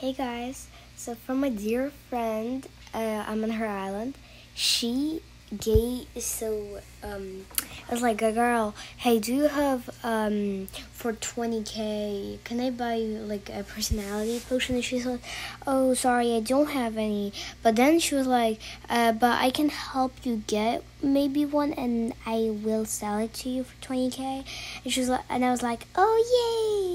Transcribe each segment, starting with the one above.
Hey guys, so from my dear friend, uh, I'm on her island. She gave so um, I was like a girl. Hey, do you have um for 20k? Can I buy you like a personality potion? And she's like, oh sorry, I don't have any. But then she was like, uh, but I can help you get maybe one, and I will sell it to you for 20k. And she was like, and I was like, oh yay!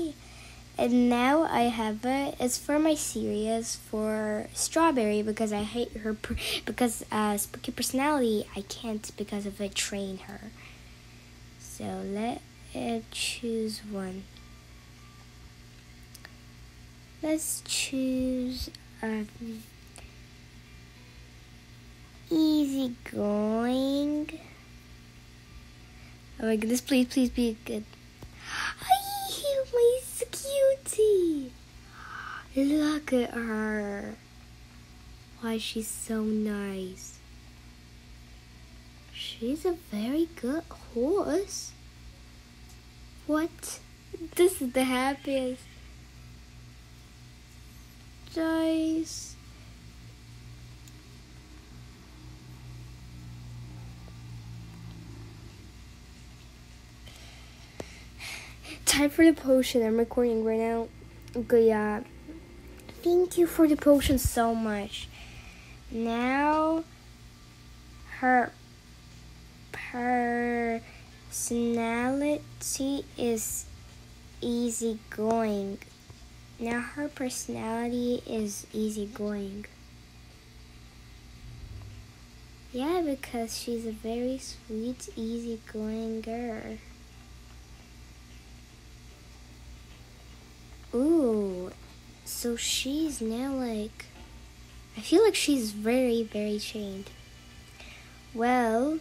And now I have it. It's for my series for Strawberry because I hate her because uh, spooky personality. I can't because of it train her. So let it choose one. Let's choose um, easy going. Oh my goodness! Please, please be good. Cutie. Look at her. Why, she's so nice. She's a very good horse. What? This is the happiest. Guys. Time for the potion. I'm recording right now. Okay, yeah. Thank you for the potion so much. Now, her personality is easygoing. Now, her personality is easygoing. Yeah, because she's a very sweet, easygoing girl. So she's now like. I feel like she's very, very chained. Well,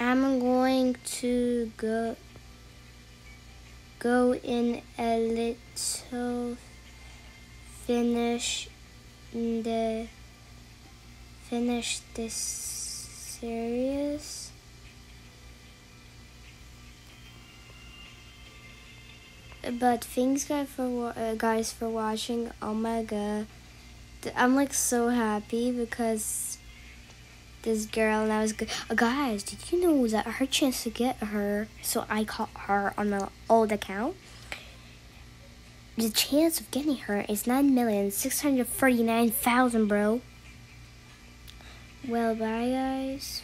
I'm going to go go in a little finish the finish this series. But thanks guys for uh, guys for watching. Oh my god. I'm like so happy because this girl now is good. Uh, guys did you know that her chance to get her so i caught her on my old account? The chance of getting her is 9,639,000 bro. Well bye guys